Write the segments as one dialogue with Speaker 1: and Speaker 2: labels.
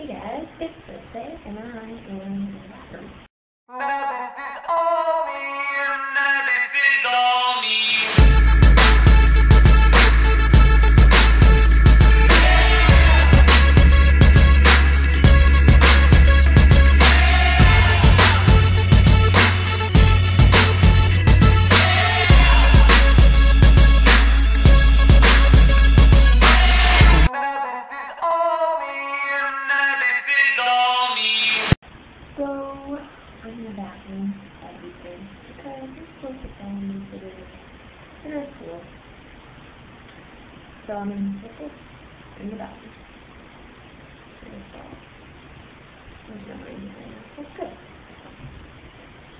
Speaker 1: Hey guys, it's Thursday, and I am in the bathroom. The bathroom everything because we're supposed to film this video in our school. So I'm in the pool, in the bathroom. There's no now. That's good.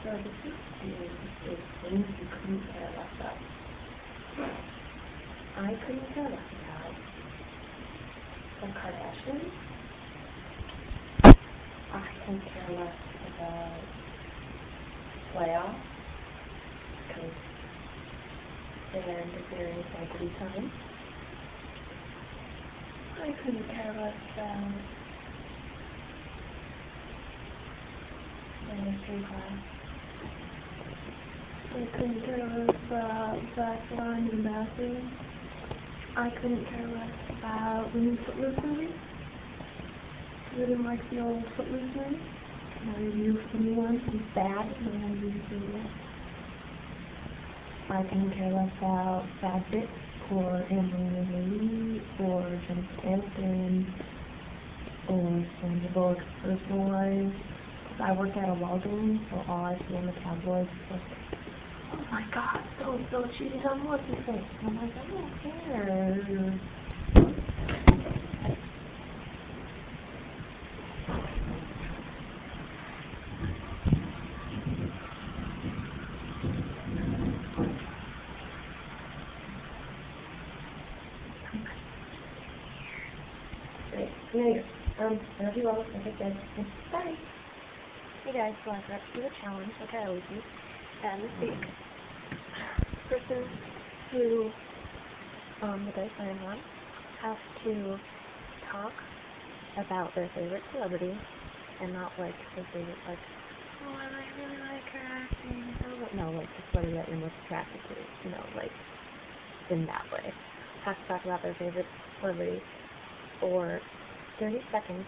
Speaker 1: So the first thing is things you couldn't care less about. I couldn't care less about the Kardashians. I couldn't care less about playoffs because they're interfering equity time. I couldn't care less um, about the history class. I couldn't care less about line in bathroom. I couldn't care less about the new Footloose movie. I didn't like the old Footloose movie. My review for the new one is bad, and I review for the. I couldn't care less about Bad Bits, or Angelina Jolie, or Jennifer Aniston, or Sandra Bullock's personal. 'Cause I work at a Walgreens, so all I see on the tabloids is like, oh my god, so so on what's his face. And I'm like, oh I don't care. Great. Um, I love you all. Like I bye. Hey guys, so I forgot to do a challenge like I always do. And this week, person who, um, the dice I am on, has to talk about their favorite celebrity and not like their favorite, like, oh, I really like her acting. No, like the celebrity that you're most attracted to, you know, like in that way. Has to talk about their favorite celebrity for 30 seconds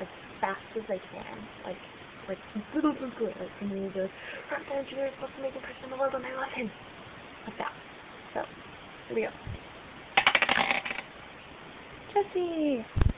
Speaker 1: as fast as I can. Like, like, little bit good. Like, and then you go, Rocket Engineer is the most amazing person in the world and I love him. Like that. So, here we go. Jesse!